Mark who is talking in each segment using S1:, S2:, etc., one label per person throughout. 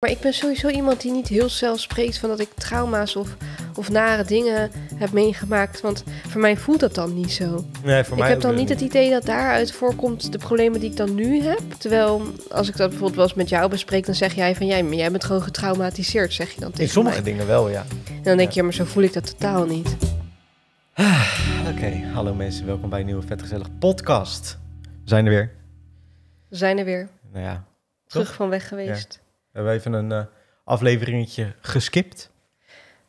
S1: Maar ik ben sowieso iemand die niet heel snel spreekt van dat ik trauma's of, of nare dingen heb meegemaakt. Want voor mij voelt dat dan niet zo.
S2: Nee, voor
S1: ik
S2: mij
S1: heb
S2: ook
S1: dan niet het idee dat daaruit voorkomt de problemen die ik dan nu heb. Terwijl als ik dat bijvoorbeeld wel eens met jou bespreek, dan zeg jij van jij, maar jij bent gewoon getraumatiseerd, zeg je dan tegen
S2: In sommige
S1: mij.
S2: dingen wel, ja.
S1: En dan denk je, ja, maar zo voel ik dat totaal niet.
S2: Oké, hallo mensen, welkom bij een nieuwe vetgezellig podcast. We zijn er weer.
S1: We zijn er weer,
S2: Nou ja,
S1: terug
S2: Toch?
S1: van weg geweest.
S2: we hebben even een eh, afleveringetje geskipt.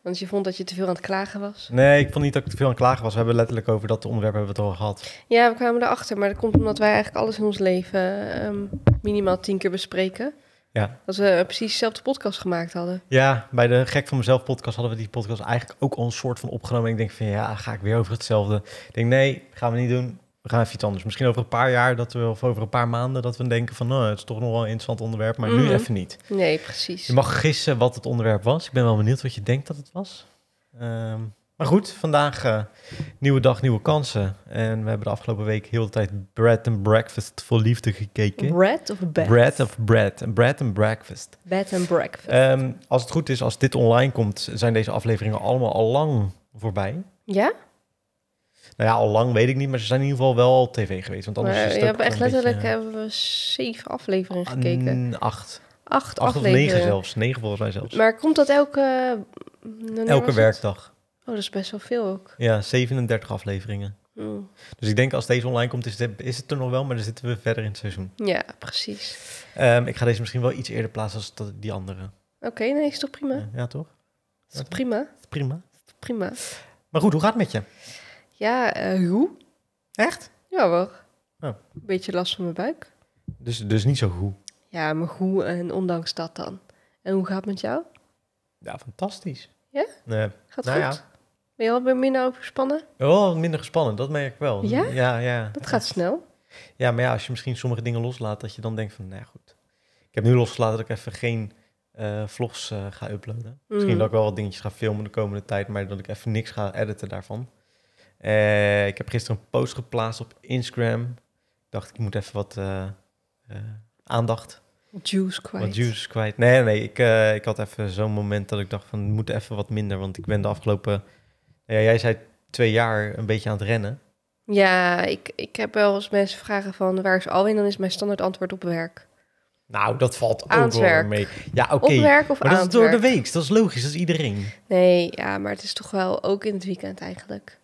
S1: Want je vond dat je te veel aan het klagen was.
S2: Nee, ik vond niet dat ik te veel aan het klagen was. We hebben letterlijk over dat onderwerp hebben we het al gehad.
S1: Ja, we kwamen erachter, maar dat komt omdat wij eigenlijk alles in ons leven ehm, minimaal tien keer bespreken.
S2: Ja.
S1: Als we precies dezelfde podcast gemaakt hadden.
S2: Ja, bij de Gek van Mezelf podcast hadden we die podcast eigenlijk ook al een soort van opgenomen. En ik denk van ja, ga ik weer over hetzelfde. Ik denk nee, gaan we niet doen. We gaan even iets anders. Misschien over een paar jaar dat we, of over een paar maanden dat we denken van nou, het is toch nog wel een interessant onderwerp. Maar nu
S1: Mhm.
S2: even niet.
S1: Nee, precies.
S2: Je mag gissen wat het onderwerp was. Ik ben wel benieuwd wat je denkt dat het was. Ehm, maar goed, vandaag eh, nieuwe dag, nieuwe kansen. En we hebben de afgelopen week heel de tijd Bread and Breakfast voor liefde gekeken.
S1: Bread of bed?
S2: Bread of bread. Bread and breakfast.
S1: Bed and breakfast.
S2: Ehm, als het goed is, als dit online komt, zijn deze afleveringen allemaal al lang voorbij.
S1: ja?
S2: Nou ja, al lang weet ik niet, maar ze zijn in ieder geval wel op tv geweest. Want anders
S1: Maar
S2: is
S1: je
S2: het
S1: hebt
S2: ook
S1: echt letterlijk
S2: beetje,
S1: hebben we zeven afleveringen gekeken.
S2: acht.
S1: Acht,
S2: Acht of negen zelfs. Negen volgens mij zelfs.
S1: Maar komt dat elke...
S2: Elke werkdag.
S1: Oh, dat is best wel veel ook.
S2: Ja, 37 afleveringen.
S1: Hmm.
S2: Dus ik denk als deze online komt, is het, is het er nog wel, maar dan zitten we verder in het seizoen.
S1: Ja, precies.
S2: Ehm, ik ga deze misschien wel iets eerder plaatsen als die andere.
S1: Oké, nee, is toch prima?
S2: Ja, ja, toch?
S1: Is toch prima?
S2: Prima.
S1: Prima.
S2: Maar goed, hoe gaat het met je?
S1: Ja, eh, hoe?
S2: Echt?
S1: Ja hoor.
S2: Oh.
S1: Beetje last van mijn buik.
S2: Dus, dus niet zo goed.
S1: Ja, maar hoe en ondanks dat dan. En hoe gaat het met jou?
S2: Ja, fantastisch.
S1: Ja?
S2: Nee.
S1: Gaat
S2: Nou
S1: goed?
S2: ja.
S1: Ben je al weer minder overspannen?
S2: Oh, wat minder gespannen, dat merk ik wel.
S1: Ja?
S2: Ja, ja.
S1: Dat gaat snel.
S2: Ja, maar ja, als je misschien sommige dingen loslaat, dat je dan denkt van, nou ja, goed. Ik heb nu losgelaten dat ik even geen eh, vlogs eh, ga uploaden. Misschien
S1: Mm.
S2: dat ik wel wat dingetjes ga filmen de komende tijd, maar dat ik even niks ga editen daarvan. Eh, ik heb gisteren een post geplaatst op Instagram. Ik dacht, ik moet even wat eh, eh, aandacht,
S1: Juice kwijt.
S2: wat juice kwijt. Nee, nee, ik, ik had even zo'n moment dat ik dacht van, het moet even wat minder, want ik ben de afgelopen, nou ja, jij zei twee jaar een beetje aan het rennen.
S1: Ja, ik, ik heb wel eens mensen vragen van waar is Alwin? Dan is mijn standaard antwoord op werk.
S2: Nou, dat valt ook wel mee. Ja, oké.
S1: Op werk of
S2: Maar
S1: aan
S2: dat is
S1: het
S2: door de week, dat is logisch, dat is iedereen.
S1: Nee, ja, maar het is toch wel ook in het weekend eigenlijk.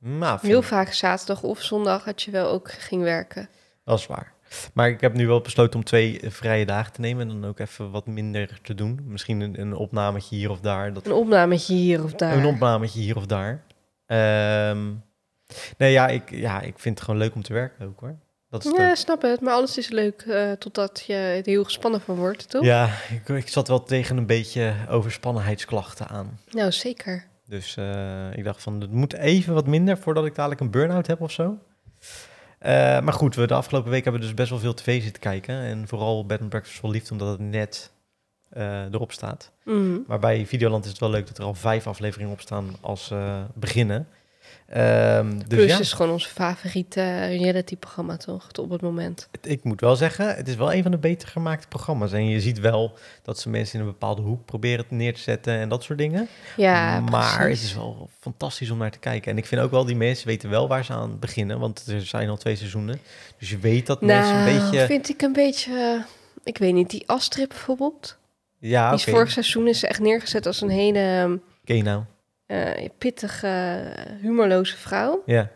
S2: Nou,
S1: Heel vaak zaterdag of zondag had je wel ook ging werken.
S2: dat is waar. Maar ik heb nu wel besloten om twee vrije dagen te nemen en dan ook even wat minder te doen. Misschien een, een opnametje hier of daar. Dat,
S1: Een opnametje hier of daar.
S2: Een opnametje hier of daar. Ehm, nee, ja ik, ja, ik vind het gewoon leuk om te werken ook hoor. Dat is
S1: Ja, snap het. Maar alles is leuk eh, totdat je er heel gespannen van wordt, toch?
S2: Ja, ik, ik zat wel tegen een beetje overspannenheidsklachten aan.
S1: Nou, zeker.
S2: Dus eh, ik dacht van, het moet even wat minder voordat ik dadelijk een burn-out heb of zo. Eh, maar goed, we de afgelopen week hebben we dus best wel veel tv zitten kijken. En vooral Bed and Breakfast for Liefde, omdat het net eh, erop staat.
S1: Mhm.
S2: Maar bij Videoland is het wel leuk dat er al vijf afleveringen op staan als beginnen. Ehm, dus
S1: Plus
S2: ja,
S1: is gewoon ons favoriete reality-programma, toch? Op het moment.
S2: ik moet wel zeggen, het is wel een van de beter gemaakte programma's. En je ziet wel dat ze mensen in een bepaalde hoek proberen neer te zetten en dat soort dingen.
S1: Ja,
S2: maar het is wel fantastisch om naar te kijken. En ik vind ook wel, die mensen weten wel waar ze aan beginnen. Want er zijn al twee seizoenen. Dus je weet dat mensen
S1: Nou,
S2: een beetje...
S1: vind ik een beetje... eh, ik weet niet, die Astrip bijvoorbeeld.
S2: Ja,
S1: Die vorig seizoen is ze echt neergezet als een hele
S2: Oké,
S1: eh, pittige, humorloze vrouw.
S2: Ja.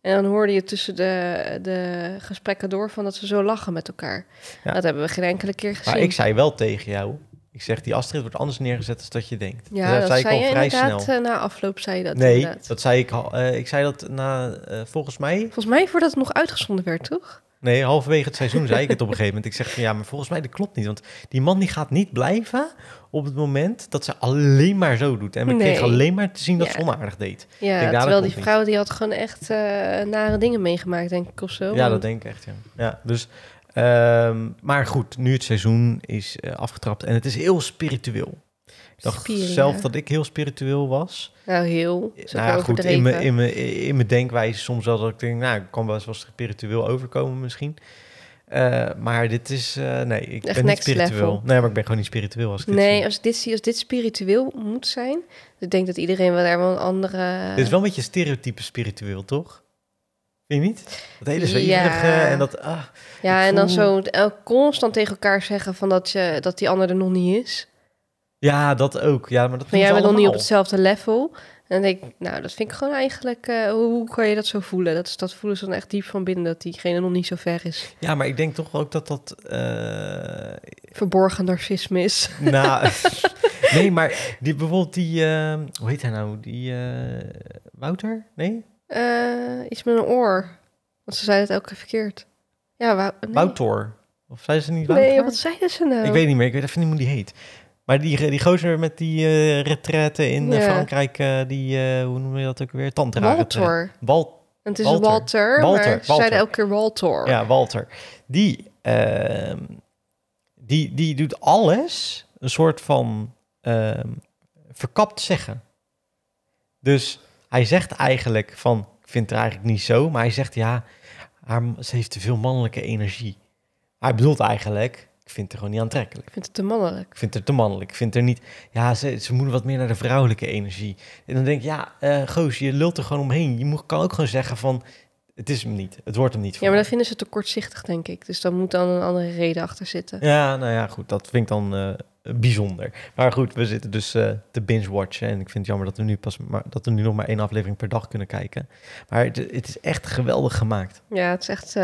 S1: En dan hoorde je tussen de, de gesprekken door van dat ze zo lachen met elkaar.
S2: Ja.
S1: Dat hebben we geen enkele keer gezien.
S2: Maar ik zei wel tegen jou... Ik zeg, die Astrid wordt anders neergezet dan dat je denkt.
S1: ja, dat,
S2: zei
S1: zei
S2: ik
S1: je
S2: al vrij
S1: inderdaad.
S2: snel.
S1: eh, na afloop zei je dat
S2: nee,
S1: inderdaad.
S2: dat zei ik al. eh, ik zei dat na, volgens mij...
S1: Volgens mij voordat het nog uitgezonden werd, toch?
S2: Nee, halverwege het seizoen zei ik het op een gegeven moment. Ik zeg van ja, maar volgens mij dat klopt niet. Want die man die gaat niet blijven op het moment dat ze alleen maar zo doet. En we
S1: Nee.
S2: kregen alleen maar te zien dat
S1: Ja.
S2: ze onaardig deed.
S1: Ja,
S2: denk, nou,
S1: terwijl die vrouw die had gewoon echt eh, nare dingen meegemaakt, denk ik, of zo.
S2: Ja, dat denk ik echt, ja. ja dus, ehm, maar goed, nu het seizoen is eh, afgetrapt en het is heel spiritueel. Ik dacht
S1: Spieren,
S2: zelf
S1: ja.
S2: dat ik heel spiritueel was.
S1: Nou, heel.
S2: Nou goed, in mijn, in, mijn, in mijn denkwijze soms wel dat ik denk, nou, ik kan wel eens spiritueel overkomen misschien. Eh, maar dit is, eh, nee, ik
S1: Echt
S2: ben niet spiritueel.
S1: level.
S2: Nee, maar ik ben gewoon niet spiritueel als ik dit
S1: Nee,
S2: zie.
S1: als ik dit zie, als dit spiritueel moet zijn... Ik denk dat iedereen wel daar wel een andere...
S2: Dit is wel een beetje stereotype spiritueel, toch? Vind je niet? Dat hele
S1: Ja.
S2: en dat... Ah,
S1: Ja, en dan zo elk constant tegen elkaar zeggen van dat, je, dat die ander er nog niet is.
S2: Ja, dat ook. Ja, maar dat
S1: Maar jij bent nog niet op hetzelfde level. En dan denk ik, nou, dat vind ik gewoon eigenlijk... eh, hoe, hoe kan je dat zo voelen? Dat, is, dat voelen ze dan echt diep van binnen, dat diegene nog niet zo ver is.
S2: Ja, maar ik denk toch ook dat dat... eh,
S1: Verborgen narcisme is.
S2: nou, nee, maar die, bijvoorbeeld die... eh, hoe heet hij nou? Die eh, Wouter? Nee?
S1: Iets met een oor. Want ze zeiden het elke keer verkeerd. Ja, wou, nee.
S2: Wouter. Of zei ze niet Wouter?
S1: Nee, wat zeiden ze nou?
S2: Ik weet niet meer, ik weet even niet hoe die heet. Maar die, die gozer met die eh retraite in eh,
S1: Ja.
S2: Frankrijk, eh, die, eh, hoe noem je dat ook weer? Tantra.
S1: Walter.
S2: Wal
S1: het is
S2: Walter.
S1: Walter,
S2: Walter,
S1: maar ze zeiden elke keer Walter.
S2: ja, Walter. Die, ehm, die, die doet alles een soort van ehm, verkapt zeggen. Dus hij zegt eigenlijk van, ik vind het eigenlijk niet zo, maar hij zegt ja, haar, ze heeft te veel mannelijke energie. Hij bedoelt eigenlijk, ik vind het gewoon niet aantrekkelijk.
S1: Ik vind het te mannelijk.
S2: Ik vind het te mannelijk. Ik vind er niet. Ja, ze, ze moeten wat meer naar de vrouwelijke energie. En dan denk ik, ja, eh Goos, je lult er gewoon omheen. Je moet, kan ook gewoon zeggen van, het is hem niet. Het wordt hem niet voor
S1: Ja, maar
S2: mij.
S1: dat vinden ze te kortzichtig, denk ik. Dus dan moet dan een andere reden achter zitten.
S2: Ja, nou ja, goed. Dat vind ik dan eh, bijzonder. Maar goed, we zitten dus eh, te binge-watchen. En ik vind het jammer dat we, nu pas maar, dat we nu nog maar één aflevering per dag kunnen kijken. Maar het, het is echt geweldig gemaakt.
S1: Ja, het is echt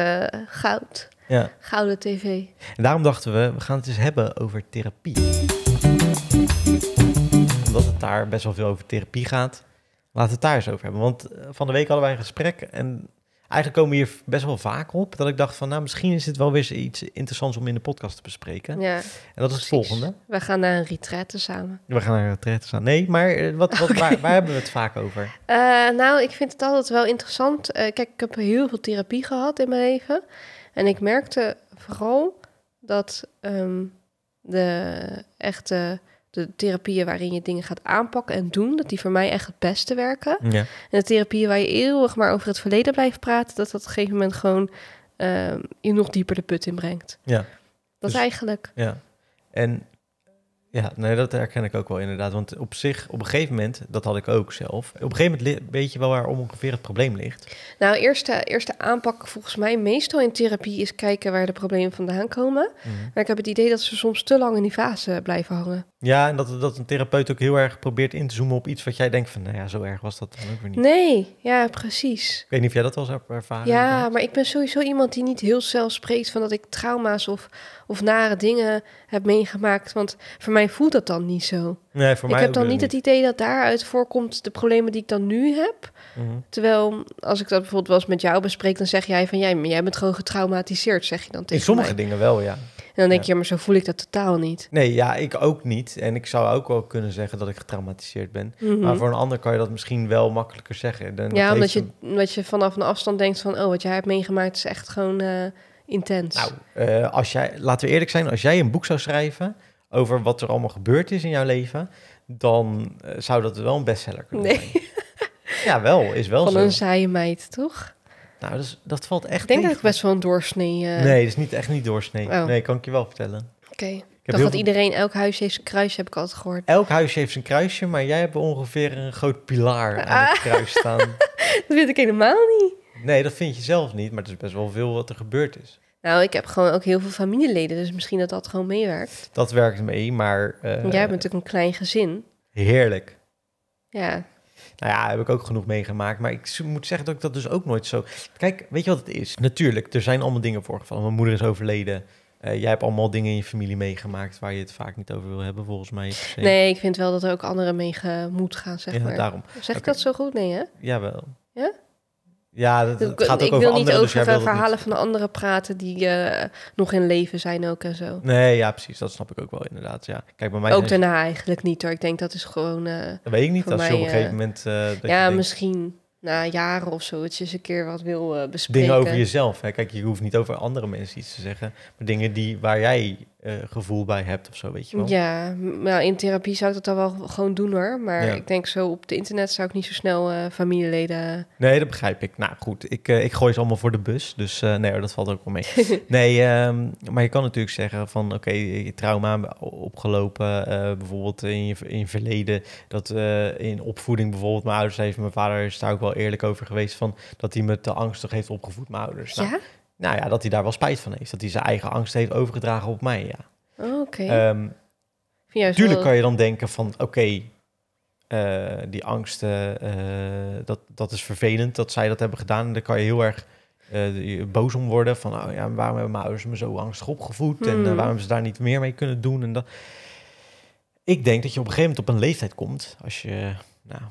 S1: goud.
S2: Ja.
S1: Gouden tv.
S2: En daarom dachten we, we gaan het eens hebben over therapie. Omdat het daar best wel veel over therapie gaat. Laten we het daar eens over hebben. Want eh, van de week hadden wij een gesprek en eigenlijk komen we hier best wel vaak op. Dat ik dacht van, nou misschien is dit wel weer iets interessants om in de podcast te bespreken.
S1: Ja,
S2: En dat is het volgende.
S1: We gaan naar een retraite samen.
S2: We gaan naar de retraite staan. Nee, maar eh, wat, wat, waar, waar hebben we het vaak over?
S1: Eh, nou, ik vind het altijd wel interessant. Kijk, ik heb heel veel therapie gehad in mijn leven. En ik merkte vooral dat ehm, de echte de therapieën waarin je dingen gaat aanpakken en doen, dat die voor mij echt het beste werken.
S2: Ja.
S1: En de therapieën waar je eeuwig maar over het verleden blijft praten, dat dat op een gegeven moment gewoon ehm, je nog dieper de put in brengt.
S2: Ja.
S1: Dat
S2: Dus-
S1: is eigenlijk.
S2: Ja, en ja, nee, dat herken ik ook wel inderdaad. Want op zich, op een gegeven moment, dat had ik ook zelf. Op een gegeven moment weet je wel waar ongeveer het probleem ligt.
S1: Nou, eerste, eerste aanpak volgens mij meestal in therapie is kijken waar de problemen vandaan komen. Maar ik heb het idee dat ze soms te lang in die fase blijven hangen.
S2: Ja, en dat, dat een therapeut ook heel erg probeert in te zoomen op iets wat jij denkt van, nou ja, zo erg was dat dan ook weer niet.
S1: Nee, ja, precies.
S2: Ik weet niet of jij dat wel eens hebt ervaren.
S1: Ja, maar ik ben sowieso iemand die niet heel zelf spreekt van dat ik trauma's of, of nare dingen heb meegemaakt. Want voor mij voelt dat dan niet zo.
S2: Nee, voor
S1: ik
S2: mij
S1: heb dan niet het idee dat daaruit voorkomt de problemen die ik dan nu heb.
S2: Mhm.
S1: Terwijl als ik dat bijvoorbeeld wel eens met jou bespreek, dan zeg jij van jij, maar jij bent gewoon getraumatiseerd, zeg je dan tegen
S2: In sommige
S1: mij.
S2: dingen wel, ja.
S1: En dan denk
S2: Ja.
S1: je, maar zo voel ik dat totaal niet.
S2: Nee, ja, ik ook niet. En ik zou ook wel kunnen zeggen dat ik getraumatiseerd ben.
S1: Mhm.
S2: Maar voor een ander kan je dat misschien wel makkelijker zeggen. Dan
S1: Ja, omdat je, omdat je vanaf een afstand denkt van... oh, wat jij hebt meegemaakt is echt gewoon eh, intens.
S2: Nou, eh, als jij, laten we eerlijk zijn, als jij een boek zou schrijven over wat er allemaal gebeurd is in jouw leven, dan eh, zou dat wel een bestseller kunnen
S1: nee,
S2: zijn. Ja, wel, is wel
S1: van
S2: zo.
S1: een saaie meid, toch?
S2: Nou, dat, is- dat valt echt
S1: Ik denk dat ik best wel een doorsnee... eh,
S2: Nee, dat is niet, echt niet doorsnee.
S1: Oh.
S2: Nee, kan ik je wel vertellen.
S1: Oké. Ik
S2: Ik
S1: dacht dat
S2: veel-
S1: iedereen, elk huis heeft zijn kruis, heb ik altijd gehoord.
S2: Elk huisje heeft zijn kruisje, maar jij hebt ongeveer een groot pilaar aan
S1: Ah.
S2: het kruis staan.
S1: Dat weet ik helemaal niet.
S2: Nee, dat vind je zelf niet, maar het is best wel veel wat er gebeurd is.
S1: Nou, ik heb gewoon ook heel veel familieleden, dus misschien dat dat gewoon meewerkt.
S2: Dat werkt mee, maar eh,
S1: jij hebt natuurlijk een klein gezin.
S2: heerlijk.
S1: Ja,
S2: Nou ja, heb ik ook genoeg meegemaakt. Maar ik moet zeggen dat ik dat dus ook nooit zo... Kijk, weet je wat het is? Natuurlijk, er zijn allemaal dingen voorgevallen. Mijn moeder is overleden. Eh, jij hebt allemaal dingen in je familie meegemaakt... waar je het vaak niet over wil hebben, volgens mij.
S1: nee, ik vind wel dat er ook anderen mee moet gaan, zeg
S2: ja,
S1: maar.
S2: daarom.
S1: Zeg ik dat zo goed? Nee, hè?
S2: Jawel.
S1: Ja?
S2: Ja, dat,
S1: ik
S2: gaat ook
S1: ik
S2: over
S1: wil niet
S2: anderen, dus
S1: over
S2: het
S1: verhalen
S2: niet.
S1: van de anderen praten die eh, nog in leven zijn ook en zo.
S2: Nee, ja, precies. Dat snap ik ook wel inderdaad, ja. Kijk, bij mij...
S1: Ook daarna eigenlijk niet hoor. Ik denk dat is gewoon... eh,
S2: Dat weet ik niet, als je
S1: mij,
S2: op een gegeven
S1: eh,
S2: moment... je
S1: ja,
S2: denkt,
S1: misschien na jaren of zo. Dat je eens een keer wat wil bespreken.
S2: dingen over jezelf. Hè? Kijk, je hoeft niet over andere mensen iets te zeggen. Maar dingen die, waar jij eh, gevoel bij hebt of zo, weet je wel.
S1: Ja, nou, in therapie zou ik dat dan wel gewoon doen hoor. Maar
S2: Ja.
S1: ik denk zo op het internet zou ik niet zo snel eh, familieleden...
S2: Nee, dat begrijp ik. Nou goed, ik, eh, ik gooi ze allemaal voor de bus. Dus nee, dat valt ook wel mee. nee, ehm, maar je kan natuurlijk zeggen van oké, je trauma opgelopen. bijvoorbeeld in je, in verleden. Dat in opvoeding bijvoorbeeld mijn ouders heeft. Mijn vader is daar ook wel eerlijk over geweest. Van dat hij me te angstig heeft opgevoed, mijn ouders. Nou,
S1: ja?
S2: Nou ja, dat hij daar wel spijt van heeft. Dat hij zijn eigen angst heeft overgedragen op mij, ja.
S1: Oh, Oké.
S2: Ehm,
S1: vind juist
S2: Tuurlijk
S1: wel-
S2: kan je dan denken van, oké, eh, die angsten, eh, dat, dat is vervelend dat zij dat hebben gedaan. En daar kan je heel erg eh, boos om worden. Van, oh ja, waarom hebben mijn ouders me zo angstig opgevoed? En
S1: Hmm.
S2: waarom hebben ze daar niet meer mee kunnen doen? En dat... Ik denk dat je op een gegeven moment op een leeftijd komt, als je, nou,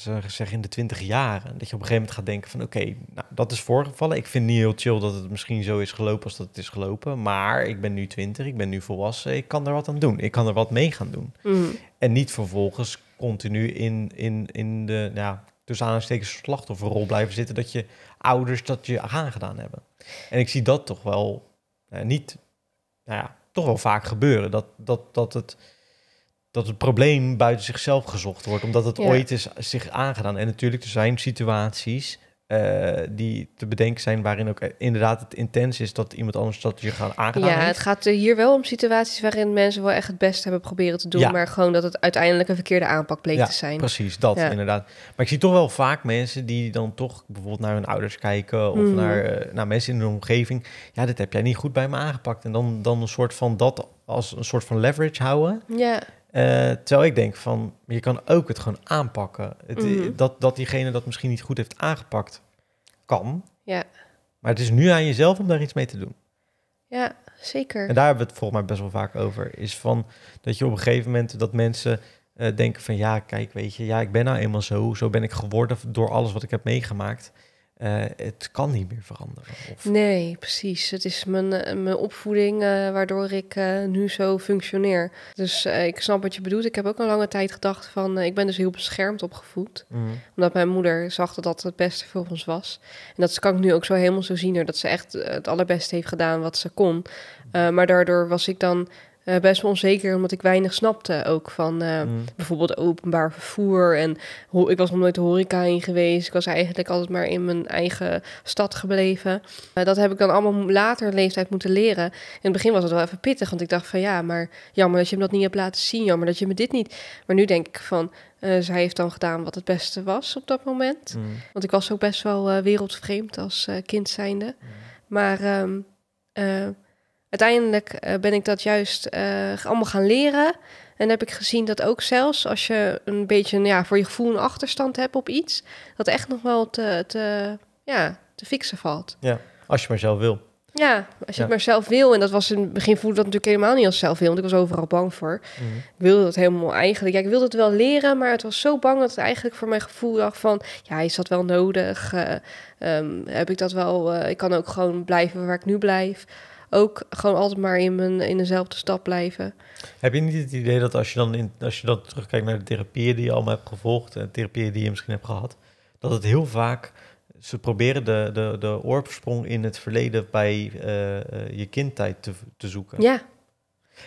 S2: ze zeggen in de twintig jaren, dat je op een gegeven moment gaat denken van, oké, nou, dat is voorgevallen. Ik vind niet heel chill dat het misschien zo is gelopen als dat het is gelopen. Maar ik ben nu twintig, ik ben nu volwassen, ik kan er wat aan doen. Ik kan er wat mee gaan doen.
S1: Mhm.
S2: En niet vervolgens continu in, in, in de, ja, tussen aanstekens slachtofferrol blijven zitten. Dat je ouders dat je aangedaan hebben. En ik zie dat toch wel eh, niet, nou ja, toch wel vaak gebeuren. Dat, dat, dat, het, dat het probleem buiten zichzelf gezocht wordt. Omdat het
S1: Ja.
S2: ooit is zich aangedaan. En natuurlijk, er zijn situaties eh, die te bedenken zijn waarin ook eh, inderdaad het intens is dat iemand anders dat je gaat aangedaan
S1: Ja,
S2: heeft.
S1: het gaat eh, hier wel om situaties waarin mensen wel echt het beste hebben proberen te doen,
S2: Ja.
S1: maar gewoon dat het uiteindelijk een verkeerde aanpak bleek
S2: Ja,
S1: te zijn.
S2: Precies, dat
S1: Ja.
S2: inderdaad. Maar ik zie toch wel vaak mensen die dan toch bijvoorbeeld naar hun ouders kijken of
S1: Mhm.
S2: naar, naar mensen in hun omgeving. Ja, dit heb jij niet goed bij me aangepakt. En dan, dan een soort van dat als een soort van leverage houden.
S1: Ja,
S2: Eh, terwijl ik denk van, je kan ook het gewoon aanpakken. Het,
S1: Mhm.
S2: dat, dat diegene dat misschien niet goed heeft aangepakt, kan.
S1: ja,
S2: Maar het is nu aan jezelf om daar iets mee te doen.
S1: ja, zeker.
S2: En daar hebben we het volgens mij best wel vaak over. Is van dat je op een gegeven moment dat mensen eh, denken van ja, kijk, weet je, ja, ik ben nou eenmaal zo. Zo ben ik geworden door alles wat ik heb meegemaakt. Eh, het kan niet meer veranderen. Of,
S1: Nee, precies. Het is mijn, eh, mijn opvoeding eh, waardoor ik nu zo functioneer. Dus ik snap wat je bedoelt. Ik heb ook een lange tijd gedacht van... ik ben dus heel beschermd opgevoed.
S2: Mhm.
S1: Omdat mijn moeder zag dat dat het beste voor ons was. En dat kan ik nu ook zo helemaal zo zien. Dat ze echt het allerbeste heeft gedaan wat ze kon. Maar daardoor was ik dan eh, best wel onzeker... omdat ik weinig snapte ook van... eh,
S2: Mhm.
S1: bijvoorbeeld openbaar vervoer. En ik was nog nooit de horeca in geweest. Ik was eigenlijk altijd maar in mijn eigen stad gebleven. Eh, dat heb ik dan allemaal later leeftijd moeten leren. In het begin was het wel even pittig, want ik dacht van ja, maar jammer dat je me dat niet hebt laten zien. Jammer dat je me dit niet. Maar nu denk ik van, zij heeft dan gedaan wat het beste was op dat moment.
S2: Mhm.
S1: Want ik was ook best wel eh, wereldvreemd als eh, kind zijnde. Maar ehm, eh, uiteindelijk eh, ben ik dat juist eh, allemaal gaan leren. En heb ik gezien dat ook zelfs als je een beetje ja, voor je gevoel een achterstand hebt op iets, dat echt nog wel te, te, ja, te fixen valt.
S2: Als je maar zelf wil.
S1: Ja, als je
S2: Ja.
S1: het maar zelf wil. En dat was in het begin voelde dat natuurlijk helemaal niet als zelf wil, want ik was overal bang voor.
S2: Mhm.
S1: Ik wilde dat helemaal eigenlijk. Ja, ik wilde het wel leren, maar het was zo bang dat het eigenlijk voor mijn gevoel dacht van, ja, is dat wel nodig? Eh, ehm, heb ik dat wel? ik kan ook gewoon blijven waar ik nu blijf. Ook gewoon altijd maar in, mijn, in dezelfde stap blijven.
S2: Heb je niet het idee dat als je dan in, als je dan terugkijkt naar de therapieën die je allemaal hebt gevolgd, en therapieën die je misschien hebt gehad, dat het heel vaak ze proberen de, de, de oorsprong in het verleden bij eh, eh, je kindtijd te, te zoeken.
S1: Ja,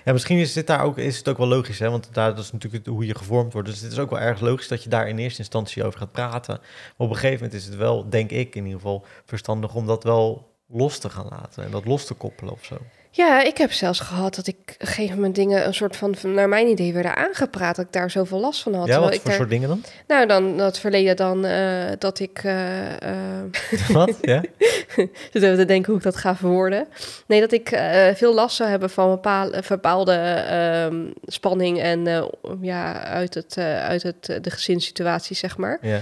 S2: Ja, misschien is, dit daar ook, is het ook wel logisch, hè? want daar, dat is natuurlijk hoe je gevormd wordt. Dus het is ook wel erg logisch dat je daar in eerste instantie over gaat praten. Maar op een gegeven moment is het wel, denk ik in ieder geval, verstandig om dat wel los te gaan laten en dat los te koppelen of zo.
S1: Ja, ik heb zelfs gehad dat ik op een gegeven moment dingen een soort van, naar mijn idee werden aangepraat. Dat ik daar zoveel last van had.
S2: ja, wat
S1: ik
S2: voor
S1: daar,
S2: soort dingen dan?
S1: Nou, dan dat verleden dan eh, dat ik. eh, eh,
S2: wat? Ja?
S1: zit even te denken hoe ik dat ga verwoorden. Nee, dat ik veel last zou hebben van bepaalde, bepaalde ehm, spanning en ja, uit, het, uit het, de gezinssituatie, zeg maar.
S2: ja.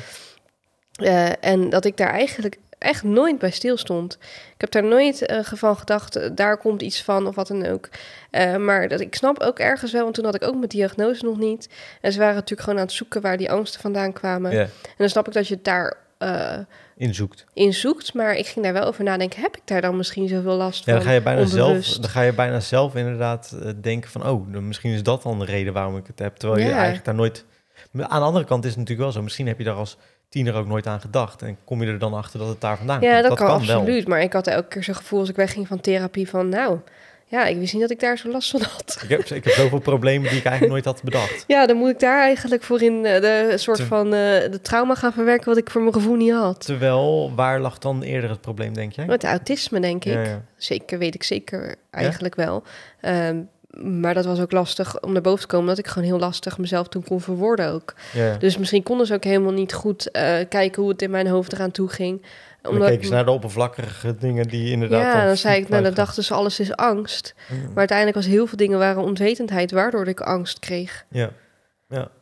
S1: En dat ik daar eigenlijk echt nooit bij stilstond. Ik heb daar nooit eh, van gedacht, eh, daar komt iets van of wat dan ook. Eh, maar dat, ik snap ook ergens wel, want toen had ik ook mijn diagnose nog niet. En ze waren natuurlijk gewoon aan het zoeken waar die angsten vandaan kwamen. En dan snap ik dat je het daar eh,
S2: Inzoekt.
S1: in zoekt. Maar ik ging daar wel over nadenken, heb ik daar dan misschien zoveel last
S2: Ja,
S1: van?
S2: dan ga je bijna zelf, dan ga je bijna zelf inderdaad denken van, oh, dan misschien is dat dan de reden waarom ik het heb, terwijl je eigenlijk daar nooit. Aan de andere kant is het natuurlijk wel zo. Misschien heb je daar als tiener ook nooit aan gedacht en kom je er dan achter dat het daar vandaan
S1: Ja,
S2: komt.
S1: dat, kan, absoluut. Maar ik had elke keer zo'n gevoel als ik wegging van therapie van... nou, Ja, ik wist niet dat ik daar zo last van had.
S2: Ik heb, ik heb zoveel problemen die ik eigenlijk nooit had bedacht.
S1: Ja, dan moet ik daar eigenlijk voor in eh, de soort
S2: Te-
S1: van eh, de trauma gaan verwerken wat ik voor mijn gevoel niet had.
S2: Terwijl, waar lag dan eerder het probleem, denk jij?
S1: Met autisme, denk ik.
S2: Ja, ja.
S1: Zeker, weet ik zeker eigenlijk wel. Ehm, maar dat was ook lastig om naar boven te komen, dat ik gewoon heel lastig mezelf toen kon verwoorden ook.
S2: Ja, ja.
S1: Dus misschien konden ze ook helemaal niet goed eh, kijken hoe het in mijn hoofd eraan toe ging.
S2: Dan keken ze naar de oppervlakkige dingen die inderdaad...
S1: ja, dan zei ik, nou, dan dachten ze alles is angst.
S2: Mm.
S1: Maar uiteindelijk was heel veel dingen waren onwetendheid, waardoor ik angst kreeg.
S2: Ja.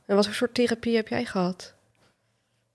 S1: En wat voor soort therapie heb jij gehad?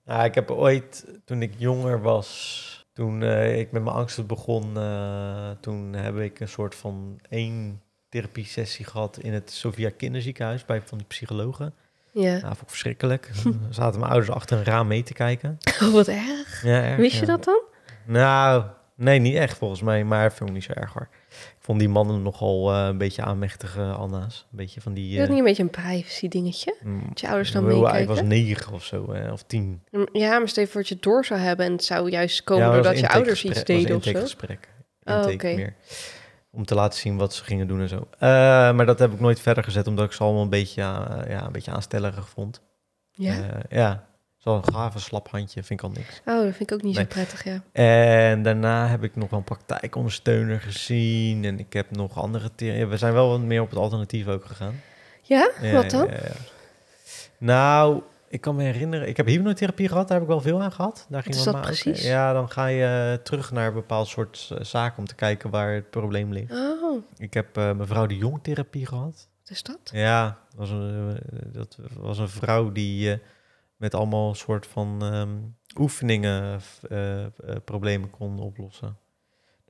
S2: Nou, ik heb ooit, toen ik jonger was, toen eh, ik met mijn angsten begon, eh, toen heb ik een soort van één therapie-sessie gehad in het Sofia Kinderziekenhuis bij van die psychologen.
S1: Ja.
S2: Nou, vond ik verschrikkelijk. Zaten mijn ouders achter een raam mee te kijken.
S1: Oh, wat erg.
S2: Ja, erg,
S1: Wist je dat dan?
S2: Nou, nee, niet echt volgens mij, maar ik vond het niet zo erg hoor. Ik vond die mannen nogal eh, een beetje aanmächtige Anna's. Een beetje van die...
S1: Is dat
S2: eh,
S1: niet een beetje een privacy dingetje?
S2: mm,
S1: Dat je ouders dan meekijken?
S2: Ik was negen of zo, of tien.
S1: Ja, maar stel je voor dat je het door zou hebben en het zou juist komen
S2: Ja,
S1: doordat je ouders iets deden of zo.
S2: intakegesprek.
S1: Oh, oké.
S2: Om te laten zien wat ze gingen doen en zo. Eh, maar dat heb ik nooit verder gezet, omdat ik ze allemaal een beetje, eh, ja, een beetje aanstellerig vond.
S1: Ja?
S2: Eh, ja. Zo'n gave slap handje vind ik al niks.
S1: Oh, dat vind ik ook niet
S2: Nee.
S1: zo prettig, ja.
S2: En daarna heb ik nog wel een praktijkondersteuner gezien. En ik heb nog andere... ja, We zijn wel wat meer op het alternatief ook gegaan.
S1: Ja?
S2: Ja,
S1: Wat dan?
S2: ja, ja. Nou, ik kan me herinneren... Ik heb hypnotherapie gehad, daar heb ik wel veel aan gehad. Daar ging
S1: is dat precies?
S2: Ja, dan ga je terug naar een bepaald soort eh, zaken... om te kijken waar het probleem ligt.
S1: Oh,
S2: Ik heb eh, mevrouw de Jong therapie gehad.
S1: wat is dat?
S2: Ja, dat was een, eh, dat was een vrouw die eh, met allemaal soort van ehm, oefeningen eh, eh, problemen kon oplossen.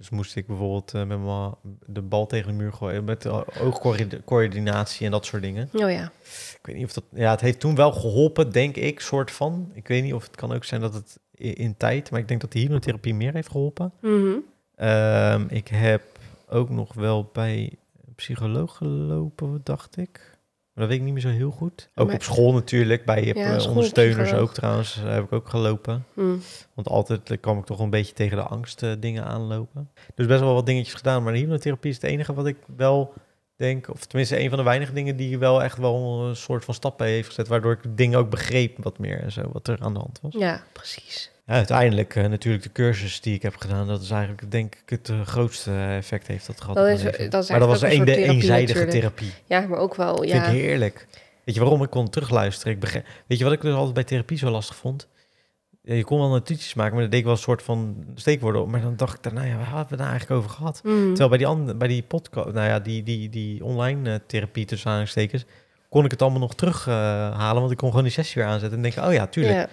S2: Dus moest ik bijvoorbeeld eh, met mijn de bal tegen de muur gooien met eh, oogcoördinatie en dat soort dingen.
S1: Oh ja.
S2: Ik weet niet of dat. Ja, het heeft toen wel geholpen, denk ik, soort van. Ik weet niet of het kan ook zijn dat het in tijd, maar ik denk dat de hypnotherapie meer heeft geholpen.
S1: Mhm.
S2: Ehm, ik heb ook nog wel bij een psycholoog gelopen, dacht ik. Maar dat weet ik niet meer zo heel goed. Ook
S1: Maar-
S2: op school natuurlijk, bij je
S1: Ja,
S2: eh, ondersteuners ook trouwens, eh, heb ik ook gelopen.
S1: Hm.
S2: Want altijd eh, kwam ik toch een beetje tegen de angst dingen aanlopen. Dus best wel wat dingetjes gedaan. Maar de hypnotherapie is het enige wat ik wel denk, of tenminste een van de weinige dingen die wel echt wel een soort van stap bij heeft gezet. Waardoor ik dingen ook begreep wat meer en zo, wat er aan de hand was.
S1: Ja, precies.
S2: Ja, uiteindelijk eh, natuurlijk de cursus die ik heb gedaan, dat is eigenlijk denk ik het eh, grootste effect heeft dat gehad.
S1: Dat is- dat
S2: maar dat was een,
S1: een
S2: de
S1: therapie
S2: eenzijdige
S1: natuurlijk.
S2: therapie.
S1: Ja, maar ook wel,
S2: Vind
S1: ja.
S2: ik heerlijk. Weet je waarom? Ik kon terugluisteren. Ik begreep, weet je wat ik dus altijd bij therapie zo lastig vond? Ja, je kon wel notities maken, maar dat deed ik wel een soort van steekwoorden op. Maar dan dacht ik daarna, ja, waar hadden we het nou eigenlijk over gehad?
S1: Hm.
S2: Terwijl bij die, andere, bij die podcast, nou ja, die, die, die online eh, therapie tussen aanstekens, kon ik het allemaal nog terughalen, halen, want ik kon gewoon die sessie weer aanzetten en denken, oh ja, tuurlijk.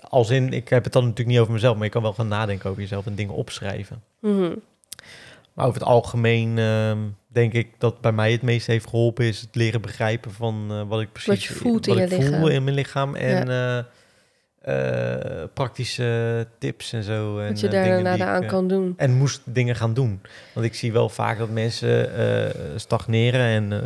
S2: Als in, ik heb het dan natuurlijk niet over mezelf, maar je kan wel gaan nadenken over jezelf en dingen opschrijven.
S1: Mhm.
S2: Maar over het algemeen ehm, denk ik dat bij mij het meest heeft geholpen is het leren begrijpen van eh, wat ik precies
S1: Wat voelt
S2: wat ik voel
S1: lichaam.
S2: in mijn lichaam en eh, eh, praktische tips en zo. En,
S1: Wat je daarna
S2: ik,
S1: aan kan doen.
S2: en moest dingen gaan doen. Want ik zie wel vaak dat mensen stagneren en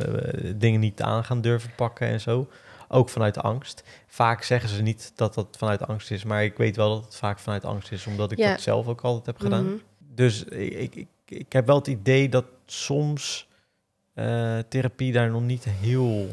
S2: dingen niet aan gaan durven pakken en zo. Ook vanuit angst. Vaak zeggen ze niet dat dat vanuit angst is, maar ik weet wel dat het vaak vanuit angst is, omdat ik
S1: Ja.
S2: dat zelf ook altijd heb gedaan.
S1: Mhm.
S2: Dus ik, ik, ik, ik heb wel het idee dat soms eh, therapie daar nog niet heel.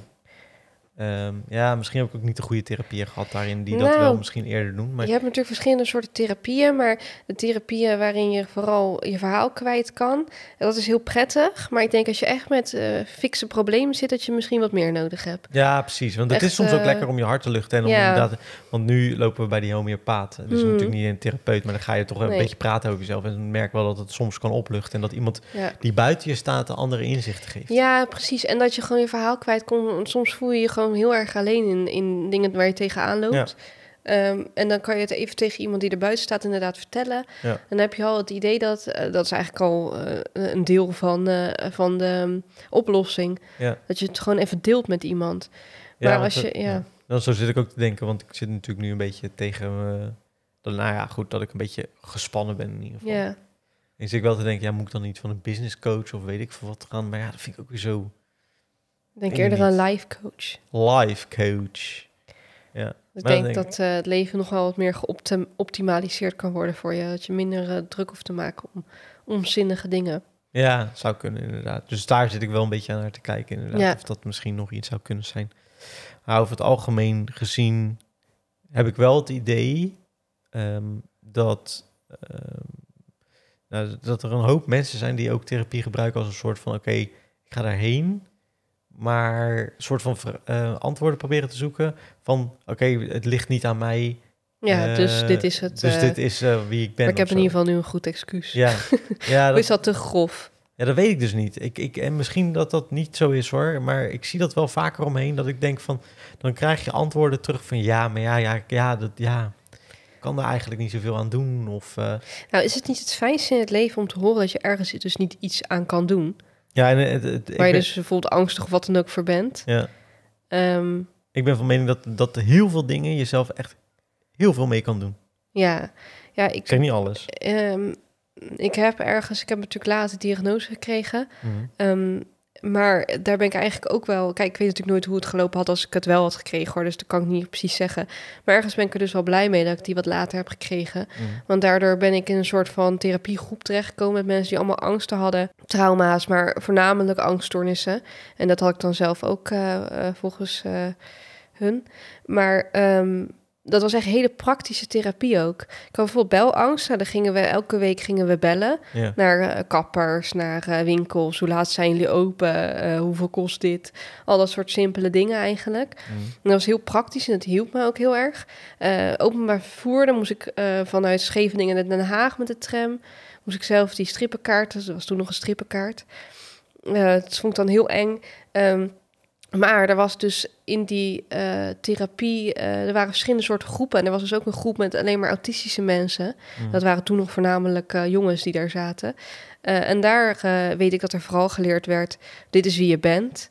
S2: Ehm, ja, misschien heb ik ook niet de goede therapieën gehad daarin die dat
S1: Nou,
S2: wel misschien eerder doen. Maar
S1: Je hebt natuurlijk verschillende soorten therapieën, maar de therapieën waarin je vooral je verhaal kwijt kan, dat is heel prettig. Maar ik denk als je echt met eh fikse problemen zit, dat je misschien wat meer nodig hebt.
S2: Ja, precies. Want het
S1: Echt,
S2: is soms ook
S1: eh,
S2: lekker om je hart te luchten. En om
S1: ja.
S2: inderdaad, want nu lopen we bij die homeopaat. Dus natuurlijk niet een therapeut, maar dan ga je toch een beetje praten over jezelf. En dan merk wel dat het soms kan opluchten. En dat iemand
S1: Ja.
S2: die buiten je staat de andere inzichten geeft.
S1: Ja, precies. En dat je gewoon je verhaal kwijt kon. Soms voel je je gewoon heel erg alleen in, in dingen waar je tegenaan loopt. Ehm, en dan kan je het even tegen iemand die er buiten staat inderdaad vertellen.
S2: Ja.
S1: En dan heb je al het idee dat, eh, dat is eigenlijk al eh, een deel van, eh, van de um, oplossing.
S2: Ja.
S1: Dat je het gewoon even deelt met iemand. Maar als je,
S2: dat-
S1: ja.
S2: Dan zo zit ik ook te denken, want ik zit natuurlijk nu een beetje tegen... nou ja, goed, dat ik een beetje gespannen ben in ieder geval.
S1: Ja,
S2: En zit ik wel te denken, ja, moet ik dan niet van een business coach of weet ik veel wat gaan? Maar ja, dat vind ik ook weer zo
S1: denk
S2: ik
S1: eerder een life coach.
S2: life coach. Ja,
S1: Ik denk dat eh, het leven nog wel wat meer geoptimaliseerd kan worden voor je. Dat je minder eh, druk hoeft te maken om onzinnige dingen.
S2: Ja, zou kunnen inderdaad. Dus daar zit ik wel een beetje aan naar te kijken inderdaad.
S1: Ja.
S2: Of dat misschien nog iets zou kunnen zijn. Maar over het algemeen gezien heb ik wel het idee ehm, dat, ehm, nou, dat er een hoop mensen zijn die ook therapie gebruiken als een soort van... oké, ik ga daarheen, maar een soort van eh, antwoorden proberen te zoeken van... oké, het ligt niet aan mij,
S1: Ja,
S2: Eh,
S1: dus dit is het.
S2: dus
S1: eh,
S2: dit is wie ik ben.
S1: maar ik heb in ieder geval nu een goed excuus.
S2: Ja, ja, dat,
S1: is dat te grof?
S2: ja, dat weet ik dus niet. Ik, ik, en misschien dat dat niet zo is hoor, maar ik zie dat wel vaker omheen. Dat ik denk van, dan krijg je antwoorden terug van ja, maar ja, ja, ja, dat, ja, ik kan er eigenlijk niet zoveel aan doen. Of,
S1: Nou, is het niet het fijnste in het leven om te horen dat je ergens dus niet iets aan kan doen?
S2: Ja, en het, het-
S1: Waar je
S2: ben-
S1: dus bijvoorbeeld angstig of wat dan ook voor bent.
S2: ja,
S1: Ehm,
S2: ik ben van mening dat, dat heel veel dingen jezelf echt heel veel mee kan doen.
S1: ja. ja, ik,
S2: Ik zeg niet alles.
S1: ehm, ik heb ergens, ik heb natuurlijk later diagnose gekregen.
S2: Mhm.
S1: Ehm, maar daar ben ik eigenlijk ook wel... Kijk, ik weet natuurlijk nooit hoe het gelopen had als ik het wel had gekregen, hoor. Dus dat kan ik niet precies zeggen. Maar ergens ben ik er dus wel blij mee dat ik die wat later heb gekregen.
S2: Mhm.
S1: Want daardoor ben ik in een soort van therapiegroep terechtgekomen... met mensen die allemaal angsten hadden. Trauma's, maar voornamelijk angststoornissen. En dat had ik dan zelf ook eh, eh, volgens eh, hun. Maar... ehm, dat was echt hele praktische therapie ook. Ik had bijvoorbeeld belangst. Nou, dan gingen we elke week gingen we bellen
S2: Ja.
S1: naar eh, kappers, naar eh, winkels. Hoe laat zijn jullie open? Eh, hoeveel kost dit? Al dat soort simpele dingen eigenlijk.
S2: Mhm.
S1: En dat was heel praktisch en dat hielp me ook heel erg. Openbaar vervoer, dan moest ik vanuit Scheveningen naar Den Haag met de tram. Moest ik zelf die strippenkaart, dus dat was toen nog een strippenkaart. Dat vond ik dan heel eng. Ehm, maar er was dus in die eh, therapie, eh, er waren verschillende soorten groepen. En er was dus ook een groep met alleen maar autistische mensen.
S2: Mhm.
S1: Dat waren toen nog voornamelijk eh, jongens die daar zaten. En daar weet ik dat er vooral geleerd werd: dit is wie je bent,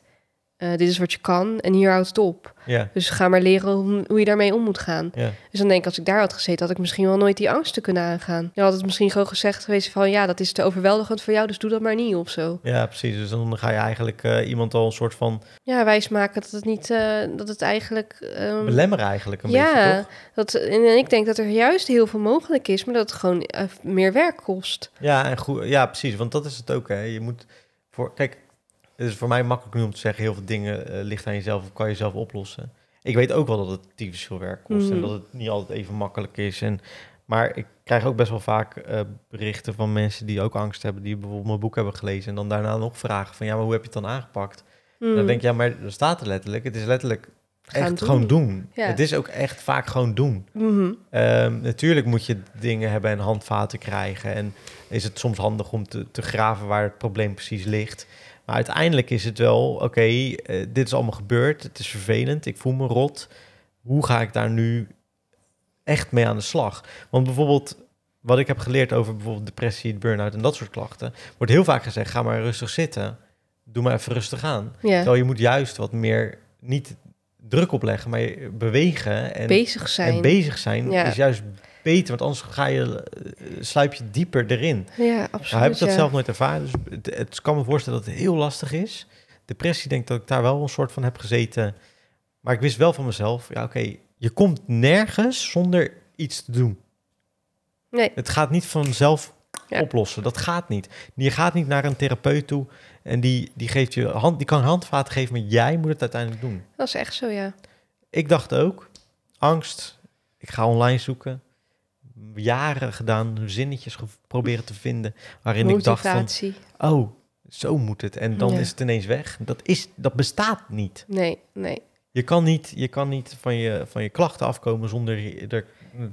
S1: eh, dit is wat je kan en hier houdt het op.
S2: Ja,
S1: Dus ga maar leren hoe, hoe je daarmee om moet gaan. Dus dan denk ik, als ik daar had gezeten, had ik misschien wel nooit die angsten kunnen aangaan. Je had het misschien gewoon gezegd geweest van, ja, dat is te overweldigend voor jou, dus doe dat maar niet of zo.
S2: ja, precies. Dus dan ga je eigenlijk eh, iemand al een soort van
S1: Ja, wijsmaken dat het niet, eh, dat het eigenlijk... ehm,
S2: belemmeren eigenlijk een
S1: ja,
S2: beetje, toch?
S1: dat, en ik denk dat er juist heel veel mogelijk is, maar dat het gewoon meer werk kost.
S2: Ja, en goed, ja, precies. Want dat is het ook. Hè. Je moet voor, kijk, het is voor mij makkelijk nu om te zeggen: heel veel dingen eh ligt aan jezelf of kan je zelf oplossen. Ik weet ook wel dat het typisch veel werk kost en
S1: Mhm.
S2: dat het niet altijd even makkelijk is. En, maar ik krijg ook best wel vaak eh, berichten van mensen die ook angst hebben, die bijvoorbeeld mijn boek hebben gelezen en dan daarna nog vragen van ja, maar hoe heb je het dan aangepakt?
S1: Hmm.
S2: Dan denk ik, ja, maar er staat er letterlijk. Het is letterlijk echt
S1: doen.
S2: gewoon doen.
S1: Ja.
S2: Het is ook echt vaak gewoon doen.
S1: Mhm.
S2: Ehm, natuurlijk moet je dingen hebben en handvaten krijgen. En is het soms handig om te, te graven waar het probleem precies ligt. Maar uiteindelijk is het wel, oké, eh, dit is allemaal gebeurd. Het is vervelend, ik voel me rot. Hoe ga ik daar nu echt mee aan de slag? Want bijvoorbeeld, wat ik heb geleerd over bijvoorbeeld depressie, burn-out en dat soort klachten... wordt heel vaak gezegd, ga maar rustig zitten. Doe maar even rustig aan. Terwijl je moet juist wat meer, niet druk opleggen, maar je bewegen en
S1: bezig zijn.
S2: en bezig zijn
S1: Ja.
S2: is juist beter, want anders ga je, eh, sluip je dieper erin.
S1: ja, absoluut.
S2: Nou heb ik dat
S1: ja.
S2: zelf nooit ervaren, dus het, het kan me voorstellen dat het heel lastig is. Depressie, denk dat ik daar wel een soort van heb gezeten. Maar ik wist wel van mezelf, ja oké, je komt nergens zonder iets te doen.
S1: Nee,
S2: Het gaat niet vanzelf
S1: Ja.
S2: oplossen, dat gaat niet. Je gaat niet naar een therapeut toe en die, die, geeft je hand, die kan handvaten geven, maar jij moet het uiteindelijk doen.
S1: dat is echt zo, ja.
S2: Ik dacht ook, angst, ik ga online zoeken. Jaren gedaan, zinnetjes proberen te vinden waarin ik dacht van, oh, zo moet het. En dan
S1: Ja.
S2: is het ineens weg. Dat, is, dat bestaat niet.
S1: Nee, nee.
S2: Je kan niet, je kan niet van, je, van je klachten afkomen zonder er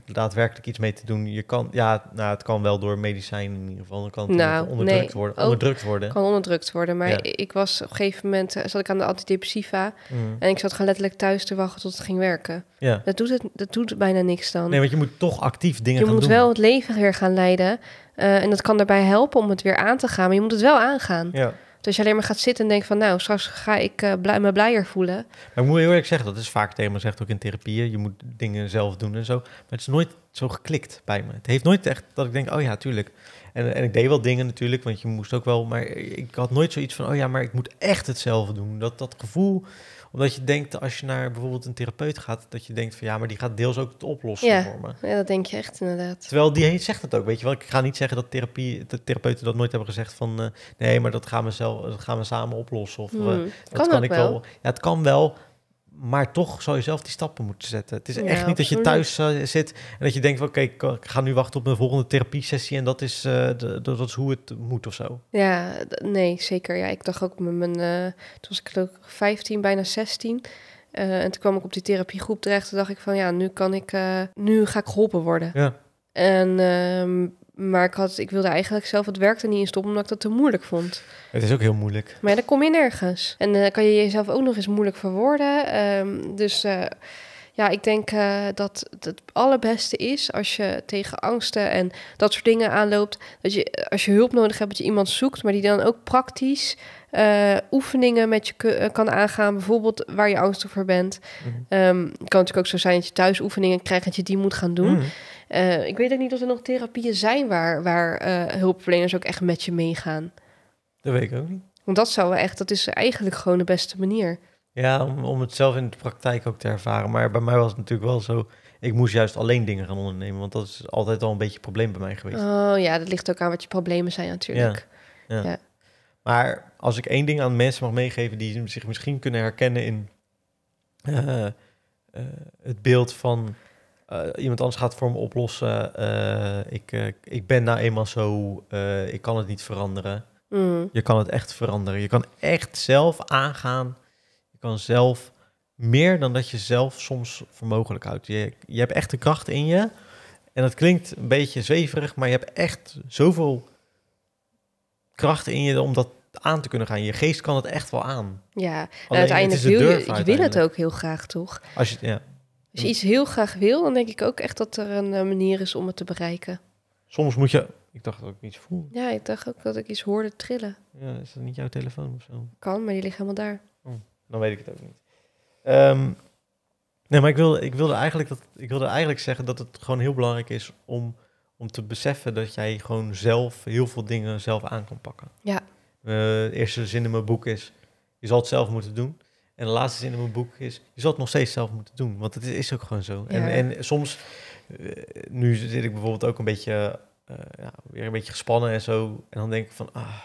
S2: daadwerkelijk iets mee te doen. Je kan, ja, nou, het kan wel door medicijnen in ieder geval. Dan kan het
S1: Nou,
S2: onderdrukt
S1: nee,
S2: worden. Onderdrukt worden.
S1: Kan onderdrukt worden. Maar
S2: Ja.
S1: ik was op een gegeven moment eh, zat ik aan de antidepressiva.
S2: Mm,
S1: En ik zat gewoon letterlijk thuis te wachten tot het ging werken.
S2: ja.
S1: Dat doet, het, dat doet bijna niks dan.
S2: Nee, want je moet toch actief dingen
S1: je
S2: gaan
S1: moet
S2: doen.
S1: wel het leven weer gaan leiden. Eh, en dat kan daarbij helpen om het weer aan te gaan. Maar je moet het wel aangaan.
S2: Ja.
S1: Dus je alleen maar gaat zitten en denkt van... nou, straks ga ik eh, me blijer voelen.
S2: Maar ik moet heel eerlijk zeggen, dat is vaak me gezegd ook in therapieën. Je moet dingen zelf doen en zo. Maar het is nooit zo geklikt bij me. Het heeft nooit echt dat ik denk, oh ja, tuurlijk. En, en ik deed wel dingen natuurlijk, want je moest ook wel... Maar ik had nooit zoiets van, oh ja, maar ik moet echt het zelf doen. Dat, dat gevoel Omdat je denkt, als je naar bijvoorbeeld een therapeut gaat, dat je denkt van ja, maar die gaat deels ook het oplossen
S1: Ja.
S2: voor me.
S1: Ja, dat denk je echt inderdaad.
S2: Terwijl die zegt het ook, weet je wel. Ik ga niet zeggen dat therapie, de therapeuten dat nooit hebben gezegd van eh, nee, maar dat gaan we zelf, dat gaan we samen oplossen. Of eh,
S1: Hmm,
S2: dat
S1: kan
S2: ik
S1: wel.
S2: Ja, het kan wel. Maar toch zou je zelf die stappen moeten zetten. Het is
S1: Ja,
S2: echt niet dat je thuis eh, zit en dat je denkt van oké, ik, ik ga nu wachten op mijn volgende therapiesessie en dat is, eh, de, dat is hoe het moet of zo.
S1: Ja, nee, zeker. Ja, ik dacht ook met mijn... eh toen was ik geloof ik 15, bijna 16. Eh, en toen kwam ik op die therapiegroep terecht. Toen dacht ik van ja, nu kan ik... nu ga ik geholpen worden.
S2: Ja.
S1: En, ehm, maar ik, had, ik wilde eigenlijk zelf het werk er niet in stoppen, omdat ik dat te moeilijk vond.
S2: Het is ook heel moeilijk.
S1: Maar ja, dan kom je nergens. En dan kan je jezelf ook nog eens moeilijk verwoorden. Ehm, dus eh, ja, ik denk eh, dat het het allerbeste is als je tegen angsten en dat soort dingen aanloopt. Dat je, als je hulp nodig hebt, dat je iemand zoekt, maar die dan ook praktisch eh, oefeningen met je eh, kan aangaan. Bijvoorbeeld waar je angstig voor bent. Ehm, het kan natuurlijk ook zo zijn dat je thuis oefeningen krijgt dat je die moet gaan doen.
S2: Mhm.
S1: Eh, ik weet ook niet of er nog therapieën zijn waar, waar eh, hulpverleners ook echt met je meegaan.
S2: Dat weet ik ook niet.
S1: Want dat zou wel echt, dat is eigenlijk gewoon de beste manier.
S2: Ja, om, om het zelf in de praktijk ook te ervaren. Maar bij mij was het natuurlijk wel zo. Ik moest juist alleen dingen gaan ondernemen. Want dat is altijd al een beetje een probleem bij mij geweest.
S1: Oh ja, dat ligt ook aan wat je problemen zijn natuurlijk.
S2: Maar als ik één ding aan mensen mag meegeven die zich misschien kunnen herkennen in eh, het beeld van iemand anders gaat het voor me oplossen. eh, ik, eh, ik ben nou eenmaal zo, eh, ik kan het niet veranderen.
S1: Mm,
S2: Je kan het echt veranderen. Je kan echt zelf aangaan. Je kan zelf meer dan dat je zelf soms voor mogelijk houdt. Je, je hebt echt de kracht in je. En dat klinkt een beetje zweverig, maar je hebt echt zoveel kracht in je om dat aan te kunnen gaan. Je geest kan het echt wel aan.
S1: ja, en uiteindelijk wil je, je wil het ook heel graag, toch?
S2: Als je, ja.
S1: Als je iets heel graag wil, dan denk ik ook echt dat er een eh, manier is om het te bereiken.
S2: Soms moet je... Ik dacht dat ik iets voel.
S1: Ja, ik dacht ook dat ik iets hoorde trillen.
S2: Ja, is dat niet jouw telefoon of zo?
S1: Kan, maar die ligt helemaal daar.
S2: Dan weet ik het ook niet. Ehm, nee, maar ik wilde, ik, wilde eigenlijk dat, ik wilde eigenlijk zeggen dat het gewoon heel belangrijk is om, om te beseffen dat jij gewoon zelf heel veel dingen zelf aan kan pakken.
S1: Ja.
S2: Eh, de eerste zin in mijn boek is, je zal het zelf moeten doen. En de laatste zin in mijn boek is, je zal het nog steeds zelf moeten doen. Want het is, ook gewoon zo.
S1: Ja.
S2: En, en soms, eh, nu zit ik bijvoorbeeld ook een beetje, eh, ja, weer een beetje gespannen en zo. En dan denk ik van, ah,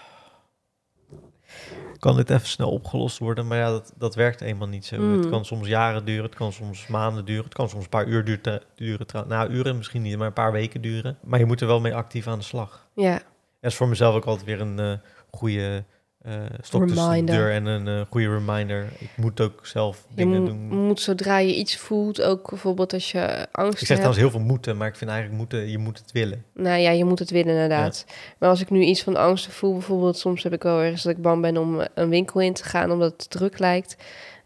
S2: kan dit even snel opgelost worden? Maar ja, dat, dat werkt eenmaal niet zo.
S1: Mm.
S2: Het kan soms jaren duren, het kan soms maanden duren, het kan soms een paar uur duren. duren trouw- nou, uren misschien niet, maar een paar weken duren. Maar je moet er wel mee actief aan de slag.
S1: Ja,
S2: dat is voor mezelf ook altijd weer een eh, goede eh stok tussen de deur en een eh, goede reminder. Ik moet ook zelf
S1: je
S2: dingen
S1: moet,
S2: doen.
S1: moet zodra je iets voelt, ook bijvoorbeeld als je angst
S2: Ik zeg
S1: hebt.
S2: trouwens heel veel moeten, maar ik vind eigenlijk moeten, je moet het willen.
S1: Nou ja, je moet het willen inderdaad. Maar als ik nu iets van angsten voel, bijvoorbeeld soms heb ik wel ergens dat ik bang ben om een winkel in te gaan omdat het druk lijkt.